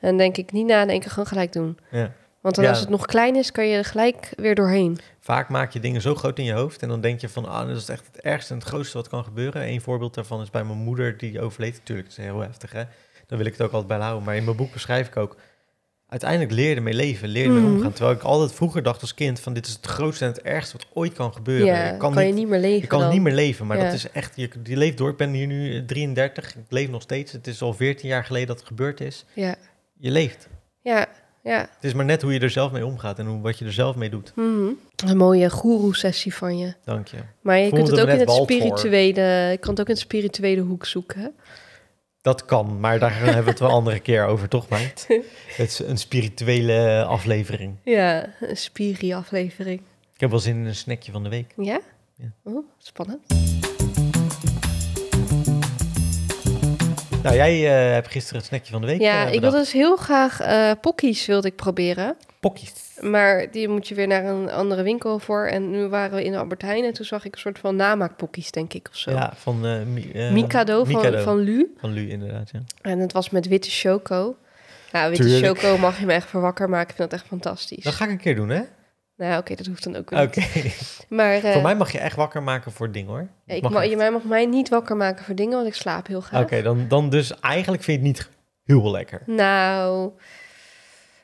S1: Dan denk ik niet nadenken, gewoon gelijk doen.
S2: Ja.
S1: Want dan
S2: Ja.
S1: als het nog klein is, kan je er gelijk weer doorheen.
S2: Vaak maak je dingen zo groot in je hoofd en dan denk je van, ah, dat is echt het ergste en het grootste wat kan gebeuren. Een voorbeeld daarvan is bij mijn moeder die overleed. Natuurlijk, dat is heel heftig, hè. Dan wil ik het ook altijd bij houden. Maar in mijn boek beschrijf ik ook, uiteindelijk leer je ermee leven, leer je ermee
S1: Mhm.
S2: omgaan. Terwijl ik altijd vroeger dacht als kind van, dit is het grootste en het ergste wat ooit kan gebeuren.
S1: Ja,
S2: ik
S1: kan,
S2: kan,
S1: je
S2: niet,
S1: niet meer leven
S2: je kan
S1: dan.
S2: niet meer leven, maar
S1: Ja.
S2: dat is echt, je, je leeft door. Ik ben hier nu eh, 33, ik leef nog steeds. Het is al 14 jaar geleden dat het gebeurd is.
S1: Ja,
S2: Je leeft.
S1: ja, ja.
S2: Het is maar net hoe je er zelf mee omgaat en hoe, wat je er zelf mee doet.
S1: Mhm. Een mooie goeroe-sessie van je.
S2: Dank je.
S1: Maar je kunt het ook in het spirituele, je kan het ook in het spirituele hoek zoeken. hè?
S2: Dat kan, maar daar hebben we het wel een andere keer over, toch, meid? Het is een spirituele aflevering.
S1: Ja, een spiri-aflevering.
S2: Ik heb wel zin in een snackje van de week.
S1: Ja?
S2: Ja.
S1: Oh, spannend.
S2: Nou, jij eh, hebt gisteren het snackje van de week
S1: Ja,
S2: eh,
S1: ik wilde dus heel graag eh pokkies wilde ik proberen.
S2: Pokkies.
S1: Maar die moet je weer naar een andere winkel voor. En nu waren we in de Albert Heijn en toen zag ik een soort van namaakpokkies, denk ik, of zo.
S2: Ja, van Mi-
S1: Mikado, van, van Lu.
S2: Van Lu, inderdaad, ja.
S1: En het was met witte choco. Nou, witte
S2: Tuurlijk.
S1: choco mag je me echt voor wakker maken. Ik vind dat echt fantastisch.
S2: Dat ga ik een keer doen, hè?
S1: Nou, oké, dat hoeft dan ook
S2: Oké.
S1: niet. Maar eh,
S2: Voor mij mag je echt wakker maken voor dingen, hoor.
S1: ja, ik
S2: Mag
S1: je mij mag mij niet wakker maken voor dingen, want ik slaap heel graag.
S2: Oké, dan, dan dus eigenlijk vind je het niet heel lekker.
S1: Nou,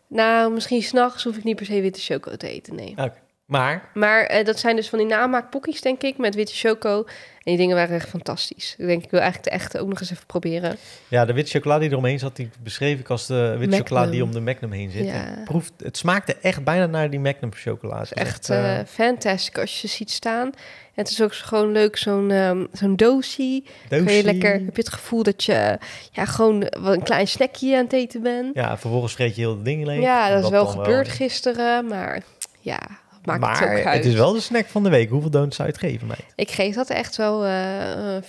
S1: nou, misschien s'nachts hoef ik niet per se witte choco te eten, nee.
S2: Oké. Maar
S1: Maar eh, dat zijn dus van die namaakpokkies, denk ik, met witte choco. En die dingen waren echt fantastisch. Ik denk, ik wil eigenlijk de echte ook nog eens even proberen.
S2: ja, de witte chocolade die eromheen zat, die beschreef ik als de witte
S1: Magnum.
S2: chocolade die om de Magnum heen zit.
S1: Ja.
S2: En Proeft, het smaakte echt bijna naar die Magnum chocolade.
S1: Het is echt
S2: eh,
S1: eh fantastisch als je ze ziet staan. En het is ook gewoon leuk, zo'n ehm, zo'n doosie. Kun je
S2: doosje.
S1: lekker, heb je het gevoel dat je ja, gewoon wat een klein snackje aan het eten bent.
S2: Ja, vervolgens vreet je heel het ding leeg.
S1: Ja, dat is wel gebeurd gisteren, maar ja, maakt
S2: maar
S1: het ook uit.
S2: het is wel de snack van de week. Hoeveel donuts zou je het geven, meid?
S1: Ik geef dat echt wel eh eh,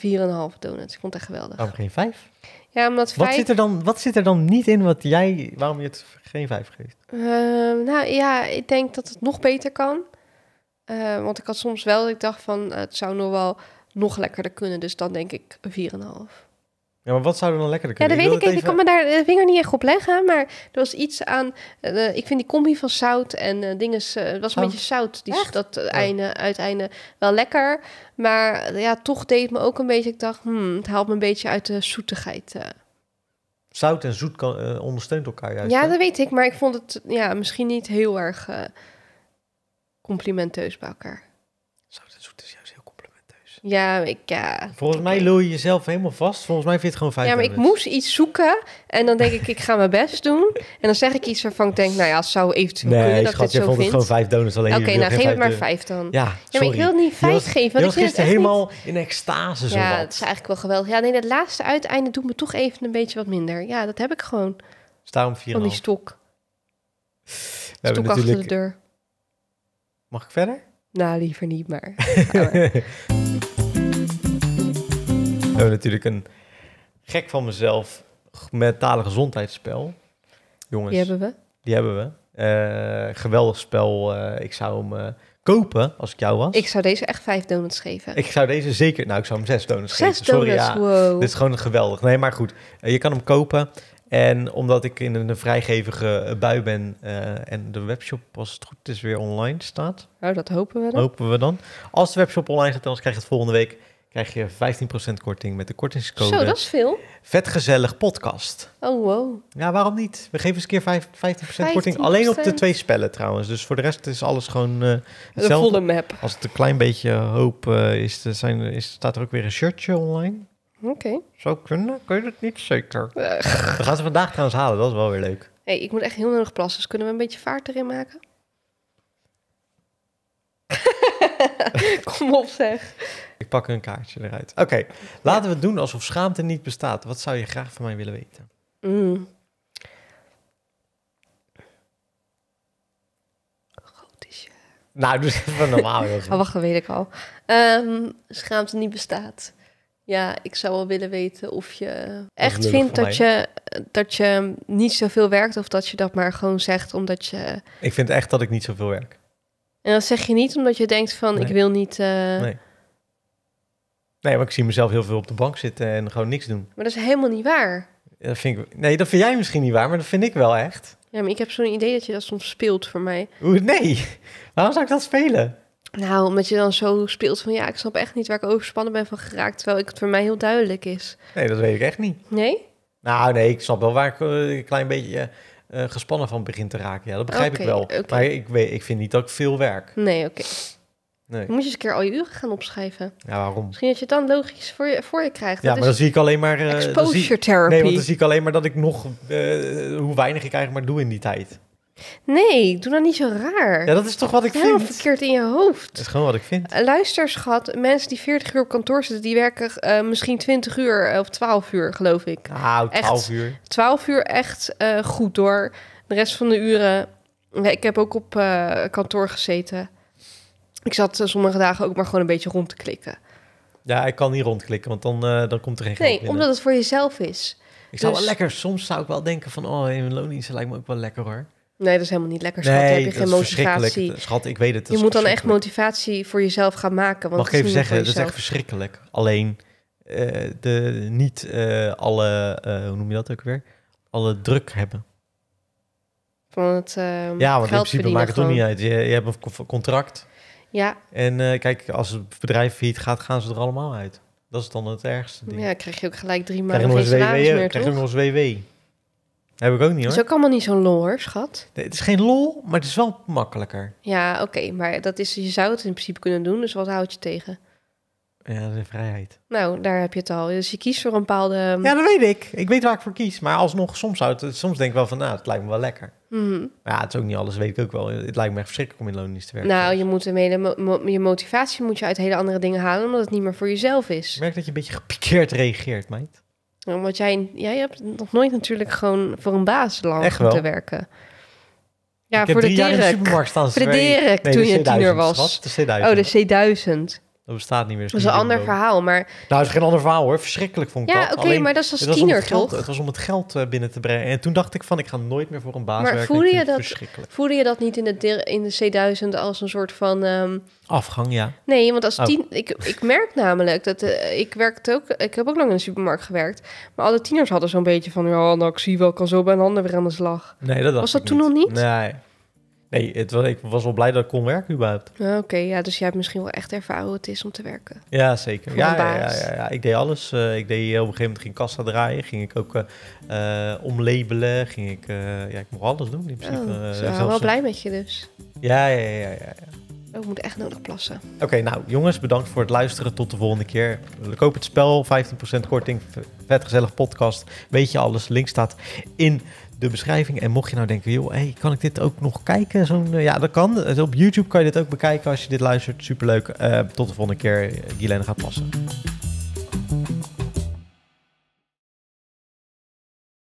S1: 4,5 donuts. Ik vond het echt geweldig.
S2: Waarom geen vijf?
S1: Ja, omdat
S2: Wat
S1: vijf...
S2: zit, er dan, wat zit er dan niet in wat jij, waarom je het geen vijf geeft?
S1: Ehm, nou ja, ik denk dat het nog beter kan. Eh, want ik had soms wel ik dacht van eh, het zou nog wel nog lekkerder kunnen. Dus dan denk ik een 4,5.
S2: Ja, maar wat zou er dan lekkerder
S1: Ja,
S2: kunnen?
S1: dat weet ik even. Ik kan me daar de vinger niet echt op leggen. Maar er was iets aan. eh, ik vind die combi van zout en eh dingen. eh, het was een beetje zout. Die,
S2: Echt?
S1: dat eh, einde, uiteinde wel lekker. Maar ja, toch deed het me ook een beetje. Ik dacht, hmm, het haalt me een beetje uit de zoetigheid.
S2: Zout en zoet kan, ondersteunt elkaar juist.
S1: ja,
S2: hè?
S1: dat weet ik. Maar ik vond het ja, misschien niet heel erg complimenteus bij elkaar.
S2: Zout en zoet is juist heel
S1: Ja, ik, ja.
S2: Volgens mij lul je jezelf helemaal vast. Volgens mij vind je het gewoon vijf
S1: Ja, maar ik moest iets zoeken. En dan denk ik, ik ga mijn best doen. En dan zeg ik iets waarvan ik denk, nou ja, het zou eventueel kunnen
S2: Nee,
S1: dat
S2: schat,
S1: ik zo
S2: het
S1: vind.
S2: gewoon vijf donuts. Alleen
S1: Oké, nou geef het maar vijf dan.
S2: Ja,
S1: Ja, maar ik wil niet vijf
S2: was-
S1: geven,
S2: Je
S1: want
S2: was
S1: ik vind het
S2: gisteren
S1: echt niet...
S2: helemaal in extase zo
S1: Ja, het is eigenlijk wel geweldig. Ja, nee, dat laatste uiteinde doet me toch even een beetje wat minder. Ja, dat heb ik gewoon,
S2: Dus daarom
S1: van die
S2: 4,5.
S1: stok.
S2: We
S1: Stok achter de
S2: natuurlijk...
S1: deur.
S2: Mag ik verder?
S1: Nou, liever niet, maar...
S2: We hebben natuurlijk een gek van mezelf mentale gezondheidsspel. Jongens,
S1: Die hebben we.
S2: die hebben we. Eh, geweldig spel. eh, ik zou hem eh, kopen als ik jou was.
S1: Ik zou deze echt vijf donuts geven.
S2: Ik zou deze zeker... Nou, ik zou hem zes donuts
S1: Zes
S2: geven. Sorry,
S1: donuts,
S2: ja.
S1: wow.
S2: Dit is gewoon geweldig. Nee, maar goed. Je kan hem kopen. En omdat ik in een vrijgevige bui ben en de webshop, als het goed is, weer online staat,
S1: Nou, dat hopen we dan.
S2: hopen we dan. Als de webshop online staat, dan krijg je het volgende week krijg je 15% korting met de kortingscode
S1: Zo, dat is veel.
S2: Vetgezellig podcast.
S1: Oh, wow.
S2: Ja, waarom niet? We geven eens een keer vijf- 15% korting. Alleen op de
S1: 15%.
S2: twee spellen trouwens. Dus voor de rest is alles gewoon
S1: De
S2: hetzelfde.
S1: volle map.
S2: Als het een klein beetje hoop eh, is, er zijn, is, staat er ook weer een shirtje online.
S1: Oké.
S2: Zou kunnen, ik weet het niet zeker.
S1: Eh,
S2: We gaan ze vandaag trouwens halen, dat is wel weer leuk.
S1: hey, ik moet echt heel nodig plassen. Dus kunnen we een beetje vaart erin maken? Kom op, zeg.
S2: Ik pak een kaartje eruit. Oké, laten we het doen alsof schaamte niet bestaat. Wat zou je graag van mij willen weten?
S1: Mm. Groot is je.
S2: Nou, dus even normaal.
S1: Oh, wacht, dat weet ik al. Ehm, schaamte niet bestaat. Ja, ik zou wel willen weten of je echt vindt dat je, dat je niet zoveel werkt... of dat je dat maar gewoon zegt omdat je...
S2: Ik vind echt dat ik niet zoveel werk.
S1: En dan zeg je niet omdat je denkt van... ik wil niet... eh,
S2: Nee. Nee, maar ik zie mezelf heel veel op de bank zitten en gewoon niks doen.
S1: Maar dat is helemaal niet waar.
S2: Dat vind ik, nee, dat vind jij misschien niet waar, maar dat vind ik wel echt.
S1: Ja, maar ik heb zo'n idee dat je dat soms speelt voor mij.
S2: Oeh, nee, waarom zou ik dat spelen?
S1: Nou, omdat je dan zo speelt van... ja, ik snap echt niet waar ik overspannen ben van geraakt... terwijl het voor mij heel duidelijk is.
S2: Nee, dat weet ik echt niet.
S1: Nee?
S2: Nou, nee, ik snap wel waar ik eh, een klein beetje eh, eh, gespannen van begin te raken. Ja, dat begrijp ik wel.
S1: oké.
S2: Maar ik, weet, ik vind niet dat ik veel werk.
S1: Nee, oké.
S2: Nee.
S1: Dan moet je eens een keer al je uren gaan opschrijven.
S2: Ja, waarom?
S1: Misschien dat je het dan logisch voor je, voor je krijgt.
S2: Ja,
S1: Dat
S2: maar dan zie ik alleen maar... eh, zie-
S1: exposure therapy.
S2: Nee, want dan zie ik alleen maar dat ik nog... eh, hoe weinig ik eigenlijk maar doe in die tijd.
S1: Nee, doe nou niet zo raar.
S2: Ja, dat is toch wat ik
S1: Helemaal
S2: vind?
S1: verkeerd in je hoofd.
S2: Dat is gewoon wat ik vind.
S1: Eh, Luister, schat. Mensen die 40 uur op kantoor zitten... die werken misschien 20 uur of 12 uur, geloof ik.
S2: Nou,
S1: Echt.
S2: 12 uur.
S1: 12 uur echt goed door. De rest van de uren... Ik heb ook op kantoor gezeten. Ik zat eh, sommige dagen ook maar gewoon een beetje rond te klikken.
S2: Ja, ik kan niet rondklikken, want dan, eh, dan komt er geen geld
S1: Nee,
S2: binnen.
S1: omdat het voor jezelf is.
S2: Ik zou
S1: dus-
S2: wel lekker... Soms zou ik wel denken van... Oh, in een loondienst lijkt me ook wel lekker, hoor.
S1: Nee, dat is helemaal niet lekker, schat. Heb je
S2: dat
S1: geen
S2: is verschrikkelijk.
S1: motivatie.
S2: Schat, ik weet het. dat
S1: Je moet dan echt motivatie voor jezelf gaan maken. Want
S2: Mag ik even zeggen, dat is echt verschrikkelijk. Alleen, eh, de, niet eh, alle... eh, hoe noem je dat ook weer? Alle druk hebben.
S1: Van het ehm,
S2: Ja, want in principe maakt het toch niet uit. Je, je hebt een co- contract.
S1: Ja,
S2: En eh, kijk, als het bedrijf failliet gaat, gaan ze er allemaal uit. Dat is dan het ergste ding.
S1: ja, krijg je ook gelijk drie maanden geen
S2: WW?
S1: salaris meer,
S2: Krijg je nog eens WW? Heb ik ook niet hoor.
S1: is ook allemaal niet zo'n lol hoor, schat.
S2: Nee, het is geen lol, maar het is wel makkelijker.
S1: Ja, oké, maar dat is, je zou het in principe kunnen doen, dus wat houdt je tegen?
S2: Ja, de vrijheid.
S1: Nou, daar heb je het al. Dus je kiest voor een bepaalde...
S2: Ja, dat weet ik. Ik weet waar ik voor kies. Maar alsnog, soms, zou het, soms denk ik wel van, nou, het lijkt me wel lekker.
S1: Mhm.
S2: Maar ja, het is ook niet alles, weet ik ook wel. Het lijkt me echt verschrikkelijk om in loondienst te werken.
S1: Nou, je, moet ermee, mo- je motivatie moet je uit hele andere dingen halen, omdat het niet meer voor jezelf
S2: Ik
S1: is.
S2: merk dat je een beetje gepikeerd reageert, meid.
S1: Want jij, jij hebt nog nooit natuurlijk gewoon voor een baas lang
S2: Echt wel.
S1: te werken. Ja,
S2: ik heb
S1: voor de
S2: jaar in de
S1: Dirk.
S2: supermarkt staan.
S1: Voor de. Dirk,
S2: Nee,
S1: toen
S2: de
S1: je tiener
S2: C1000,
S1: was.
S2: De C1000.
S1: Oh, de C1000.
S2: Dat bestaat niet meer.
S1: Dat is een ander verhaal, maar...
S2: Nou, dat is geen ander verhaal hoor. Verschrikkelijk vond ik
S1: Ja,
S2: dat.
S1: oké,
S2: Alleen,
S1: maar dat is als
S2: het
S1: tiener,
S2: het geld,
S1: toch?
S2: Het was om het geld eh, binnen te brengen. En toen dacht ik van, ik ga nooit meer voor een baas
S1: Maar
S2: werken.
S1: voelde je
S2: het
S1: dat-. Voelde je dat niet in de, in de C1000 als een soort van... ehm,
S2: Afgang, ja.
S1: Nee, want als
S2: Oh.
S1: tien... Ik, ik merk namelijk dat... eh, ik werkte ook... Ik heb ook lang in de supermarkt gewerkt. Maar alle tieners hadden zo'n beetje van... Ja, nou, ik zie wel, ik kan zo bij een ander weer aan de slag.
S2: Nee, dat
S1: Was dat toen nog niet?
S2: Nee. Nee, het was, ik was wel blij dat ik kon werken überhaupt.
S1: Ja, Oké, ja, dus jij hebt misschien wel echt ervaren hoe het is om te werken.
S2: Ja, zeker. Ja, ja, ja, ja, ja. Ik deed alles. Eh, ik deed op een gegeven moment ging kassa draaien. Ging ik ook eh, eh, omlabelen. Ging ik... eh, ja, ik mocht alles doen in principe.
S1: Oh,
S2: Eh,
S1: ze waren wel blij met je dus.
S2: Ja, ja, ja, ja, ja.
S1: Oh, ik moet echt nodig plassen.
S2: Oké, nou jongens, bedankt voor het luisteren. Tot de volgende keer. Koop het spel, 15% korting, vet gezellig podcast. Weet je alles, link staat in de beschrijving. En mocht je nou denken, joh, hey, kan ik dit ook nog kijken? Zo'n, eh, ja, dat kan. Eh, Op YouTube kan je dit ook bekijken als je dit luistert. Superleuk. Eh tot de volgende keer. Guylaine gaat passen.